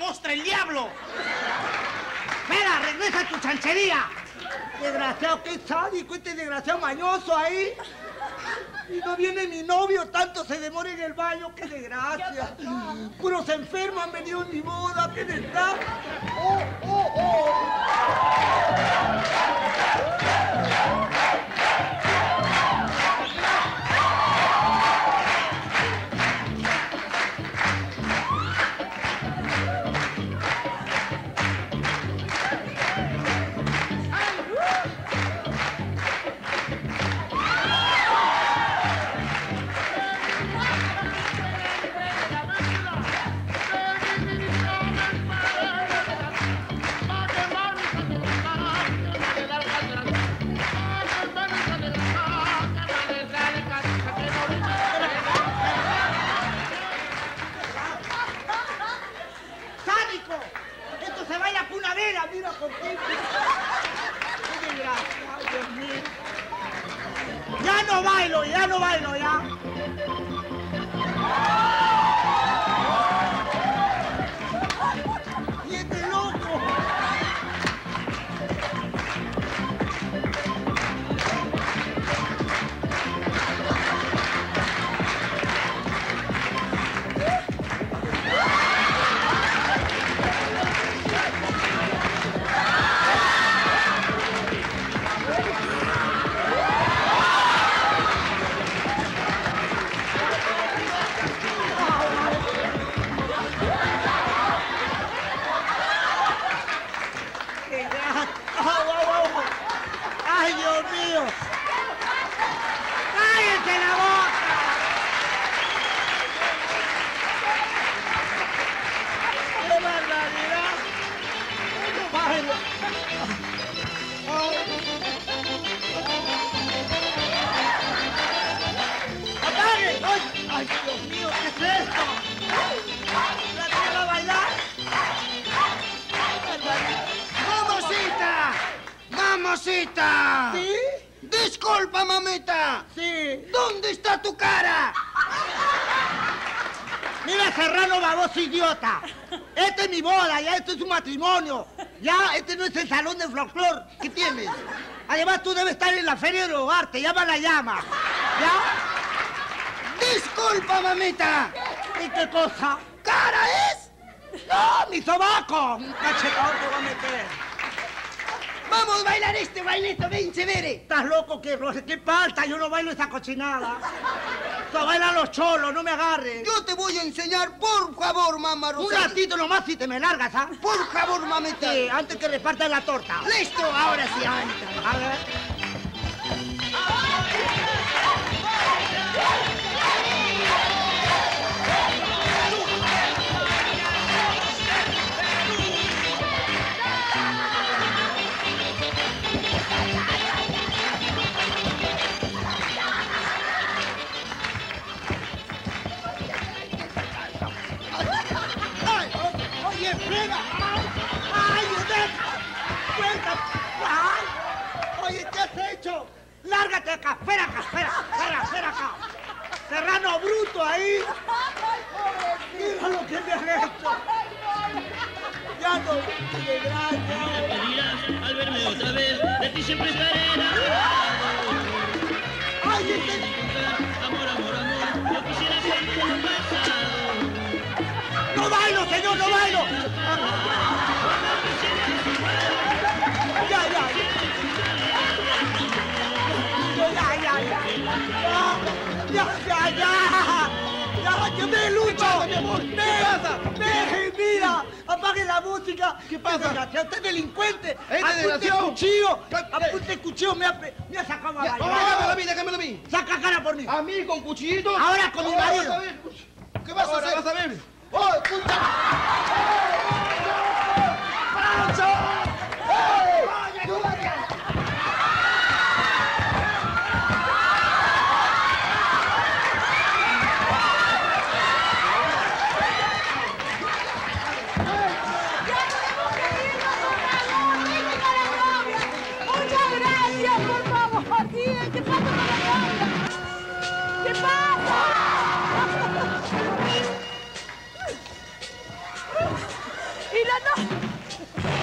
mostra el diablo! ¡Espera, regresa a tu chanchería! Desgraciado, qué sádico este desgraciado mañoso ahí. Y no viene mi novio, tanto se demora en el baño, qué desgracia. Puros enfermos han venido en mi boda, qué desgracia. ¡Oh, oh, oh! Bailo! ¡Ya no bailo! ¡Ya! ¡Ay! ¡Ay, Dios mío! ¿Qué es esto? ¿La tierra a bailar? ¡Mamosita! ¡Mamosita! ¿Sí? ¡Disculpa, mamita! Sí. ¿Dónde está tu cara? Mira, Serrano baboso idiota. Esta es mi boda, ya esto es un matrimonio. Ya, este no es el salón de folclor. ¿Qué tienes? Además, tú debes estar en la feria del hogar, te llama la llama. ¿Ya? ¡Disculpa, mamita! ¿Y qué cosa? ¿Cara es? ¡No, mi sobaco! Un cachetón te voy a meter. Vamos a bailar este bailito bien severe. ¿Estás loco? ¿Qué, qué falta? Yo no bailo esa cochinada. Eso bailan los cholos, no me agarres. Yo te voy a enseñar, por favor, mamá Un Rosario. ratito nomás si te me largas, ¿ah? Por favor, mamita. Sí, antes que repartan la torta. Listo, ahora sí, anda. A ver. ¡Oye, frega! ¡Ay! ¡Ay, deja! ¡Suelta! ¡Ay! Oye, ¿qué has hecho? ¡Lárgate acá! ¡Espera acá! ¡Espera! ¡Espera! ¡Espera acá! ¡Serrano bruto ahí! ¡Mira lo que me has hecho! ¡Ya no! ¡Qué gracia! pedirás al verme otra vez, de ti siempre estaré enamorado. ¡Ay, este! Señor! ¡No bailo! ¡Ya, ya! ¡Ya, ya, ya! ¡Ya, ya, ya! ¡Ya, que me lucho! ¿Qué pasa? ¡Deje, mira! ¡Apague la música! ¿Qué pasa? ¡Usted es delincuente! ¡Es ¡Apunte desgraciado! cuchillo! ¡Apunte cuchillo! Me ha, me ha sacado a Déjamelo bailar! a mí, déjamelo a mí. ¡Saca cara por mí! A mí con cuchillitos. Ahora con mi marido. ¿Qué vas a hacer? vas a ver. ¡Oh, puta! らん